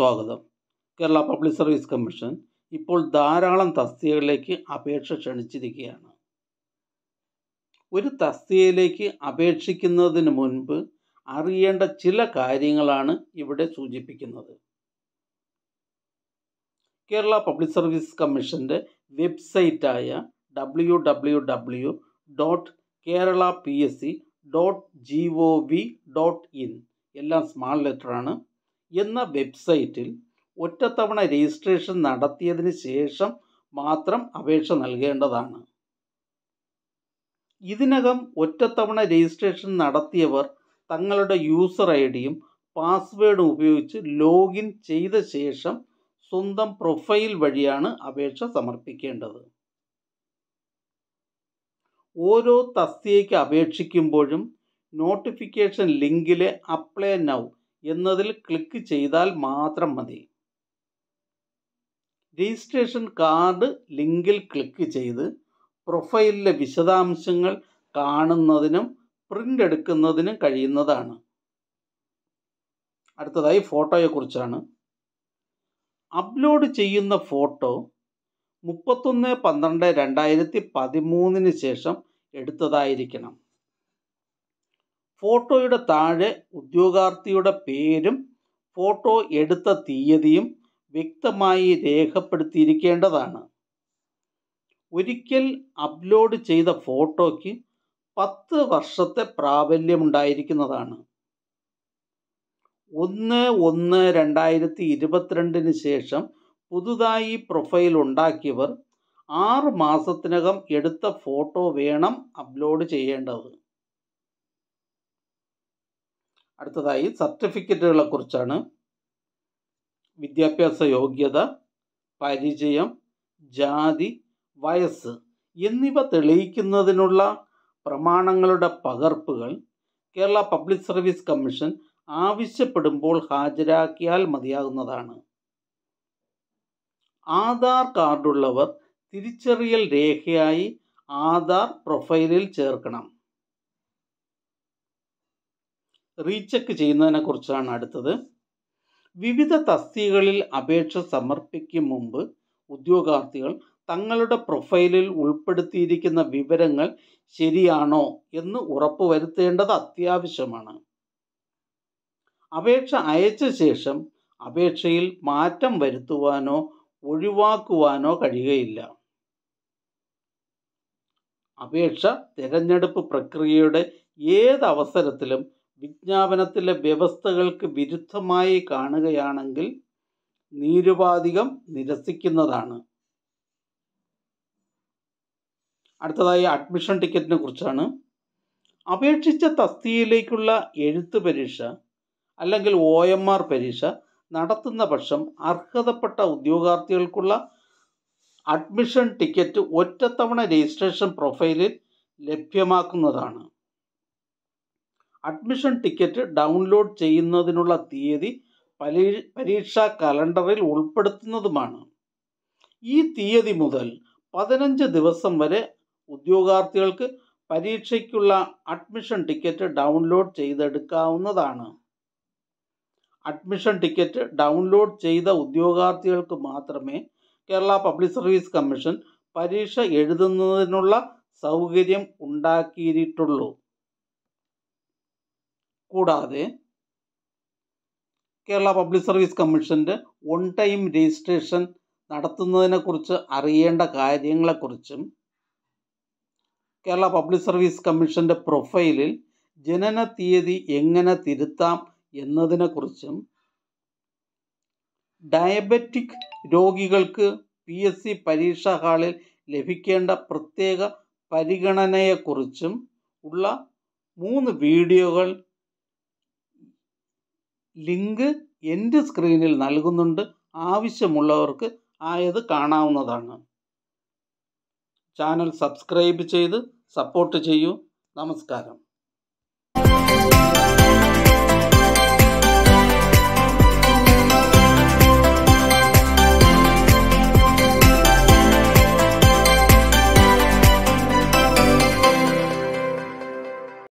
സ്വാഗതം. Kerala public service commission ഇപ്പോൾ ധാരാളം തസ്തികകളിലേക്ക് അപേക്ഷ ക്ഷണിച്ചിരിക്കുകയാണ്. ഒരു തസ്തികയിലേക്ക് അപേക്ഷിക്കുന്നതിന് മുൻപ് അറിയേണ്ട ചില കാര്യങ്ങളാണ് ഇവിടെ സൂചിപ്പിക്കുന്നത്. കേരള പബ്ലിക് സർവീസ് കമ്മീഷന്റെ വെബ്സൈറ്റായ W W W dot Kerala P S C dot G O V dot in. എല്ലാം സ്മാൾ ലെറ്ററാണ്. എന്ന വെബ്സൈറ്റിൽ ഒറ്റത്തവണ രജിസ്ട്രേഷൻ നടത്തിയതിന് ശേഷം മാത്രം അപേക്ഷ നൽകേണ്ടതാണ്. ഇതിനകം ഒറ്റത്തവണ രജിസ്ട്രേഷൻ നടത്തിയവർ തങ്ങളുടെ യൂസർ ഐ ഡിയും പാസ്വേഡും ഉപയോഗിച്ച് ലോഗിൻ ചെയ്ത ശേഷം സ്വന്തം പ്രൊഫൈൽ വഴിയാണ് അപേക്ഷ സമർപ്പിക്കേണ്ടത്. ഓരോ തസ്തികയ്ക്ക് അപേക്ഷിക്കുമ്പോഴും നോട്ടിഫിക്കേഷൻ ലിങ്കിലെ അപ്ലൈ നൗ എന്നതിൽ ക്ലിക്ക് ചെയ്താൽ മാത്രം മതി. രജിസ്ട്രേഷൻ കാർഡ് ലിങ്കിൽ ക്ലിക്ക് ചെയ്ത് പ്രൊഫൈലിലെ വിശദാംശങ്ങൾ കാണുന്നതിനും പ്രിന്റ് എടുക്കുന്നതിനും കഴിയുന്നതാണ്. അടുത്തതായി ഫോട്ടോയെക്കുറിച്ചാണ്. അപ്ലോഡ് ചെയ്യുന്ന ഫോട്ടോ മുപ്പത്തൊന്ന് പന്ത്രണ്ട് രണ്ടായിരത്തി പതിമൂന്നിന് ശേഷം എടുത്തതായിരിക്കണം. ഫോട്ടോയുടെ താഴെ ഉദ്യോഗാർത്ഥിയുടെ പേരും ഫോട്ടോ എടുത്ത തീയതിയും വ്യക്തമായി രേഖപ്പെടുത്തിയിരിക്കേണ്ടതാണ്. ഒരിക്കൽ അപ്ലോഡ് ചെയ്ത ഫോട്ടോയ്ക്ക് പത്ത് വർഷത്തെ പ്രാബല്യമുണ്ടായിരിക്കുന്നതാണ്. ഒന്ന് ഒന്ന് രണ്ടായിരത്തി ഇരുപത്തിരണ്ടിന് ശേഷം പുതുതായി പ്രൊഫൈൽ ഉണ്ടാക്കിയവർ ആറ് മാസത്തിനകം എടുത്ത ഫോട്ടോ വേണം അപ്ലോഡ് ചെയ്യേണ്ടത്. അടുത്തതായി സർട്ടിഫിക്കറ്റുകളെ കുറിച്ചാണ്. വിദ്യാഭ്യാസ യോഗ്യത പരിചയം ജാതി വയസ്സ് എന്നിവ തെളിയിക്കുന്നതിനുള്ള പ്രമാണങ്ങളുടെ പകർപ്പുകൾ കേരള പബ്ലിക് സർവീസ് കമ്മീഷൻ ആവശ്യപ്പെടുമ്പോൾ ഹാജരാക്കിയാൽ മതിയാകുന്നതാണ്. ആധാർ കാർഡുള്ളവർ തിരിച്ചറിയൽ രേഖയായി ആധാർ പ്രൊഫൈലിൽ ചേർക്കണം. റീചെക്ക് ചെയ്യുന്നതിനെ കുറിച്ചാണ് അടുത്തത്. വിവിധ തസ്തികകളിൽ അപേക്ഷ സമർപ്പിക്കും മുമ്പ് ഉദ്യോഗാർത്ഥികൾ തങ്ങളുടെ പ്രൊഫൈലിൽ ഉൾപ്പെടുത്തിയിരിക്കുന്ന വിവരങ്ങൾ ശരിയാണോ എന്ന് ഉറപ്പുവരുത്തേണ്ടത് അത്യാവശ്യമാണ്. അപേക്ഷ അയച്ച ശേഷം അപേക്ഷയിൽ മാറ്റം വരുത്തുവാനോ ഒഴിവാക്കുവാനോ കഴിയുകയില്ല. അപേക്ഷ തിരഞ്ഞെടുപ്പ് പ്രക്രിയയുടെ ഏത് അവസരത്തിലും വിജ്ഞാപനത്തിലെ വ്യവസ്ഥകൾക്ക് വിരുദ്ധമായി കാണുകയാണെങ്കിൽ നിരുപാധികം നിരസിക്കുന്നതാണ്. അടുത്തതായി അഡ്മിഷൻ ടിക്കറ്റിനെ കുറിച്ചാണ്. അപേക്ഷിച്ച തസ്തികയിലേക്കുള്ള എഴുത്ത് പരീക്ഷ അല്ലെങ്കിൽ ഒ എം ആർ പരീക്ഷ നടത്തുന്ന പക്ഷം അർഹതപ്പെട്ട ഉദ്യോഗാർത്ഥികൾക്കുള്ള അഡ്മിഷൻ ടിക്കറ്റ് ഒറ്റത്തവണ രജിസ്ട്രേഷൻ പ്രൊഫൈലിൽ ലഭ്യമാക്കുന്നതാണ്. അഡ്മിഷൻ ടിക്കറ്റ് ഡൗൺലോഡ് ചെയ്യുന്നതിനുള്ള തീയതി പരീക്ഷാ കലണ്ടറിൽ ഉൾപ്പെടുത്തുന്നതുമാണ്. ഈ തീയതി മുതൽ പതിനഞ്ച് ദിവസം വരെ ഉദ്യോഗാർത്ഥികൾക്ക് പരീക്ഷയ്ക്കുള്ള അഡ്മിഷൻ ടിക്കറ്റ് ഡൗൺലോഡ് ചെയ്തെടുക്കാവുന്നതാണ്. അഡ്മിഷൻ ടിക്കറ്റ് ഡൗൺലോഡ് ചെയ്ത ഉദ്യോഗാർത്ഥികൾക്ക് മാത്രമേ കേരള പബ്ലിക് സർവീസ് കമ്മീഷൻ പരീക്ഷ എഴുതുന്നതിനുള്ള സൗകര്യം ഉണ്ടാക്കിയിട്ടുള്ളൂ. കൂടാതെ കേരള പബ്ലിക് സർവീസ് കമ്മീഷന്റെ വൺ ടൈം രജിസ്ട്രേഷൻ നടത്തുന്നതിനെക്കുറിച്ച് അറിയേണ്ട കാര്യങ്ങളെക്കുറിച്ചും കേരള പബ്ലിക് സർവീസ് കമ്മീഷന്റെ പ്രൊഫൈലിൽ ജനന തീയതി എങ്ങനെ തിരുത്താം എന്നതിനെക്കുറിച്ചും ഡയബറ്റിക് രോഗികൾക്ക് പി എസ് സി പരീക്ഷാ ഹാളിൽ ലഭിക്കേണ്ട പ്രത്യേക പരിഗണനയെക്കുറിച്ചും ഉള്ള മൂന്ന് വീഡിയോകൾ ലിങ്ക് എന്റെ സ്ക്രീനിൽ നൽകുന്നുണ്ട്. ആവശ്യമുള്ളവർക്ക് ആയത് കാണാവുന്നതാണ്. ചാനൽ സബ്സ്ക്രൈബ് ചെയ്ത് സപ്പോർട്ട് ചെയ്യൂ. നമസ്കാരം.